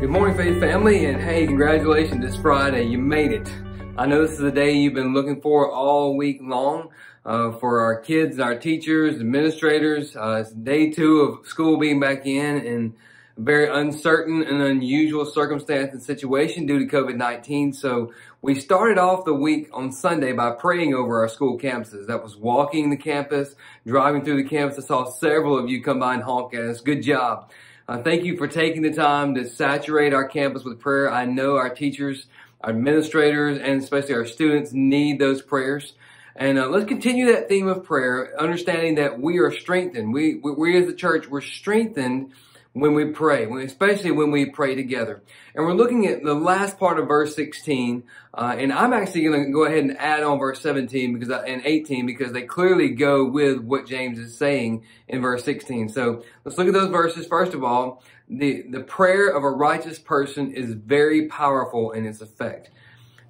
Good morning, Faith family, and hey, congratulations, it's Friday. You made it. I know this is the day you've been looking for all week long uh, for our kids our teachers, administrators. Uh, it's day two of school being back in and very uncertain and unusual circumstance and situation due to COVID-19. So we started off the week on Sunday by praying over our school campuses. That was walking the campus, driving through the campus. I saw several of you come by and honk at us. Good job. Uh, thank you for taking the time to saturate our campus with prayer. I know our teachers, our administrators, and especially our students need those prayers. And uh, let's continue that theme of prayer, understanding that we are strengthened. We, we, we as a church, we're strengthened when we pray, especially when we pray together. And we're looking at the last part of verse 16, uh, and I'm actually going to go ahead and add on verse 17 because I, and 18 because they clearly go with what James is saying in verse 16. So let's look at those verses. First of all, the, the prayer of a righteous person is very powerful in its effect.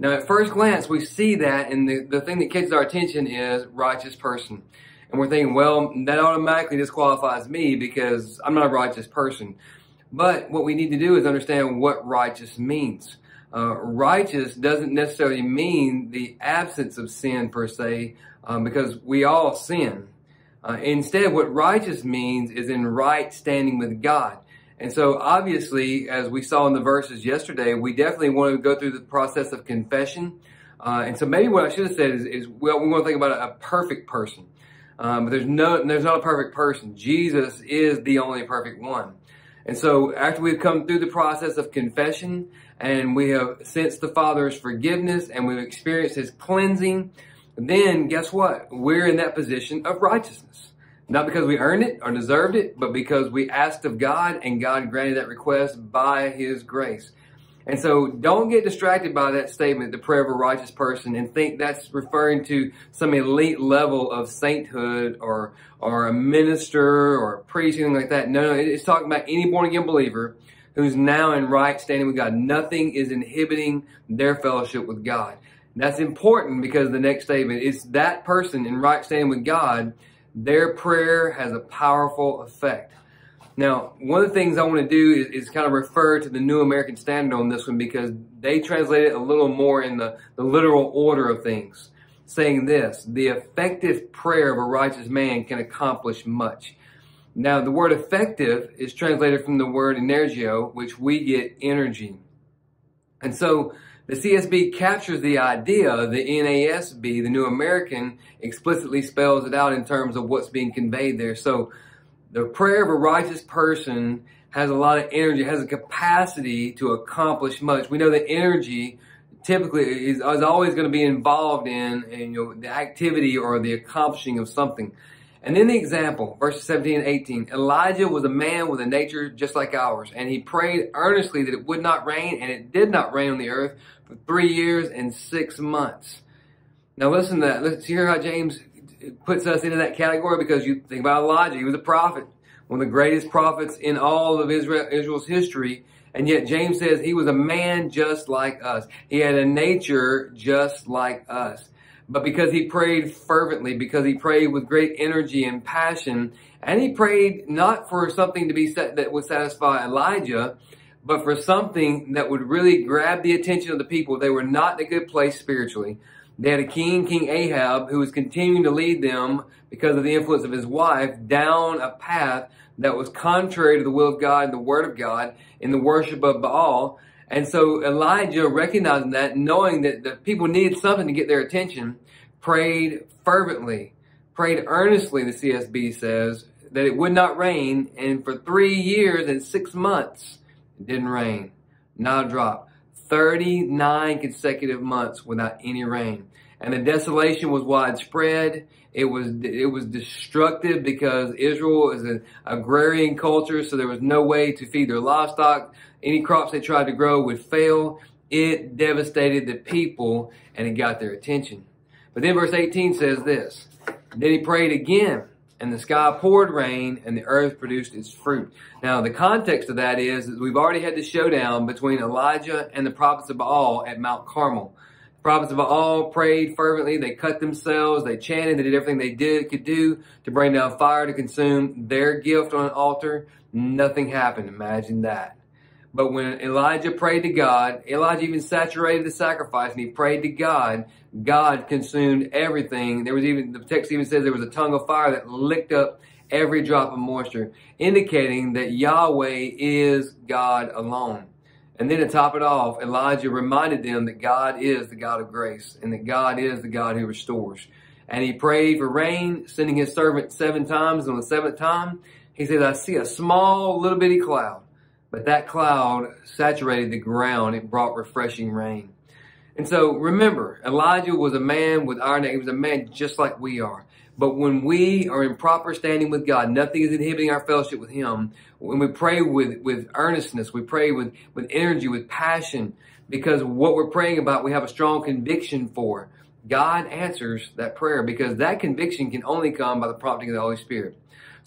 Now, at first glance, we see that, and the, the thing that catches our attention is righteous person. And we're thinking, well, that automatically disqualifies me because I'm not a righteous person. But what we need to do is understand what righteous means. Uh, righteous doesn't necessarily mean the absence of sin per se, um, because we all sin. Uh, instead, what righteous means is in right standing with God. And so obviously, as we saw in the verses yesterday, we definitely want to go through the process of confession. Uh, and so maybe what I should have said is, is well, we want to think about a, a perfect person. Um, but there's no, there's not a perfect person. Jesus is the only perfect one. And so after we've come through the process of confession and we have sensed the Father's forgiveness and we've experienced his cleansing, then guess what? We're in that position of righteousness. Not because we earned it or deserved it, but because we asked of God and God granted that request by his grace. And so don't get distracted by that statement, the prayer of a righteous person, and think that's referring to some elite level of sainthood or, or a minister or a priest, anything like that. No, no, it's talking about any born again believer who's now in right standing with God. Nothing is inhibiting their fellowship with God. That's important because the next statement is that person in right standing with God, their prayer has a powerful effect. Now, one of the things I want to do is, is, kind of refer to the New American Standard on this one because they translate it a little more in the, the literal order of things, saying this, the effective prayer of a righteous man can accomplish much. Now, the word effective is translated from the word energio, which we get energy. And so the CSB captures the idea, the NASB, the New American, explicitly spells it out in terms of what's being conveyed there. So the prayer of a righteous person has a lot of energy, has a capacity to accomplish much. We know that energy typically is, is always going to be involved in, in you know, the activity or the accomplishing of something. And then the example, verses 17 and 18. Elijah was a man with a nature just like ours, and he prayed earnestly that it would not rain, and it did not rain on the earth for three years and six months. Now listen to that. Let's hear how James puts us into that category because you think about Elijah. He was a prophet, one of the greatest prophets in all of Israel, Israel's history. And yet James says he was a man just like us. He had a nature just like us. But because he prayed fervently, because he prayed with great energy and passion, and he prayed not for something to be set that would satisfy Elijah, but for something that would really grab the attention of the people. They were not in a good place spiritually. They had a king, King Ahab, who was continuing to lead them because of the influence of his wife down a path that was contrary to the will of God and the word of God in the worship of Baal. And so Elijah, recognizing that, knowing that the people needed something to get their attention, prayed fervently, prayed earnestly, the CSB says, that it would not rain. And for three years and six months, it didn't rain. Not a drop. 39 consecutive months without any rain. And the desolation was widespread. It was, it was destructive because Israel is an agrarian culture, so there was no way to feed their livestock. Any crops they tried to grow would fail. It devastated the people and it got their attention. But then verse 18 says this, Then he prayed again and the sky poured rain and the earth produced its fruit. Now, the context of that is that we've already had the showdown between Elijah and the prophets of Baal at Mount Carmel. The prophets of Baal prayed fervently. They cut themselves. They chanted. They did everything they did could do to bring down fire to consume their gift on an altar. Nothing happened. Imagine that. But when Elijah prayed to God, Elijah even saturated the sacrifice and he prayed to God. God consumed everything. There was even, the text even says there was a tongue of fire that licked up every drop of moisture, indicating that Yahweh is God alone. And then to top it off, Elijah reminded them that God is the God of grace and that God is the God who restores. And he prayed for rain, sending his servant seven times. On the seventh time, he said, I see a small little bitty cloud. But that cloud saturated the ground. It brought refreshing rain. And so remember, Elijah was a man with name. He was a man just like we are. But when we are in proper standing with God, nothing is inhibiting our fellowship with Him. When we pray with, with earnestness, we pray with, with energy, with passion, because what we're praying about, we have a strong conviction for. God answers that prayer because that conviction can only come by the prompting of the Holy Spirit.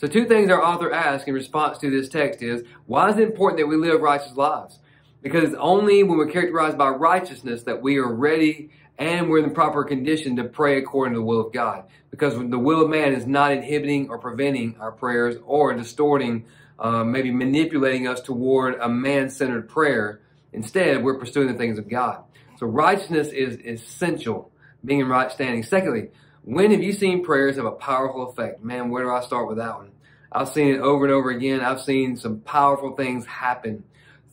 So two things our author asks in response to this text is, why is it important that we live righteous lives? Because it's only when we're characterized by righteousness that we are ready and we're in the proper condition to pray according to the will of God. Because the will of man is not inhibiting or preventing our prayers or distorting, uh, maybe manipulating us toward a man-centered prayer. Instead, we're pursuing the things of God. So righteousness is essential, being in right standing. Secondly, when have you seen prayers have a powerful effect? Man, where do I start with that one? I've seen it over and over again. I've seen some powerful things happen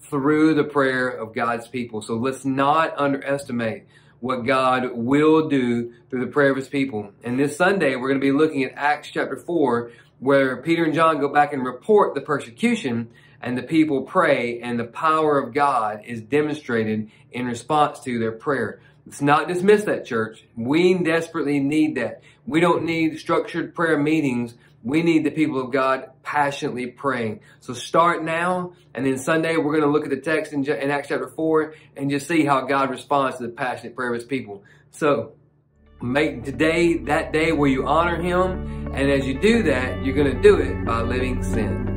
through the prayer of God's people. So let's not underestimate what God will do through the prayer of his people. And this Sunday, we're going to be looking at Acts chapter 4, where Peter and John go back and report the persecution, and the people pray, and the power of God is demonstrated in response to their prayer. Let's not dismiss that, church. We desperately need that. We don't need structured prayer meetings we need the people of God passionately praying. So start now, and then Sunday we're going to look at the text in, in Acts chapter 4 and just see how God responds to the passionate prayer of his people. So make today that day where you honor him, and as you do that, you're going to do it by living sin.